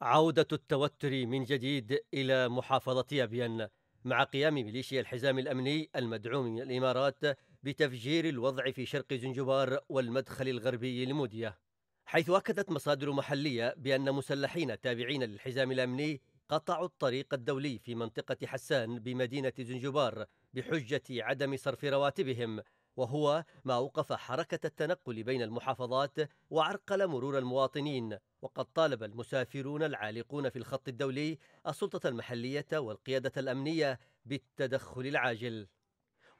عودة التوتر من جديد إلى محافظة أبين مع قيام ميليشيا الحزام الأمني المدعوم من الإمارات بتفجير الوضع في شرق زنجبار والمدخل الغربي لموديا. حيث أكدت مصادر محلية بأن مسلحين تابعين للحزام الأمني قطعوا الطريق الدولي في منطقة حسان بمدينة زنجبار بحجة عدم صرف رواتبهم وهو ما أوقف حركة التنقل بين المحافظات وعرقل مرور المواطنين. وقد طالب المسافرون العالقون في الخط الدولي السلطة المحلية والقيادة الأمنية بالتدخل العاجل.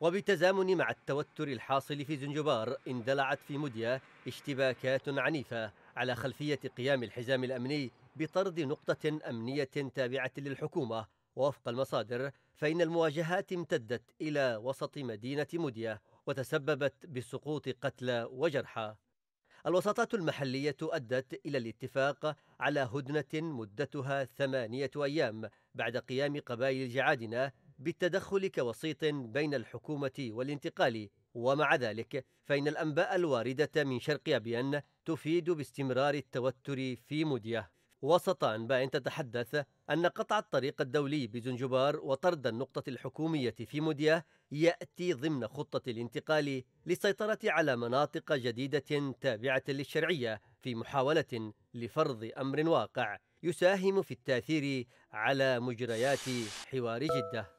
وبالتزامن مع التوتر الحاصل في زنجبار اندلعت في مديا اشتباكات عنيفة على خلفية قيام الحزام الأمني بطرد نقطة أمنية تابعة للحكومة. ووفق المصادر فإن المواجهات امتدت إلى وسط مدينة مديا وتسببت بسقوط قتلى وجرحى. الوساطات المحلية أدت إلى الاتفاق على هدنة مدتها ثمانية أيام بعد قيام قبائل جعادنا بالتدخل كوسيط بين الحكومة والانتقال. ومع ذلك فإن الأنباء الواردة من شرق أبين تفيد باستمرار التوتر في مديه وسط أنباء تتحدث أن قطع الطريق الدولي بزنجبار وطرد النقطة الحكومية في مدية يأتي ضمن خطة الانتقال للسيطرة على مناطق جديدة تابعة للشرعية في محاولة لفرض أمر واقع يساهم في التأثير على مجريات حوار جدة.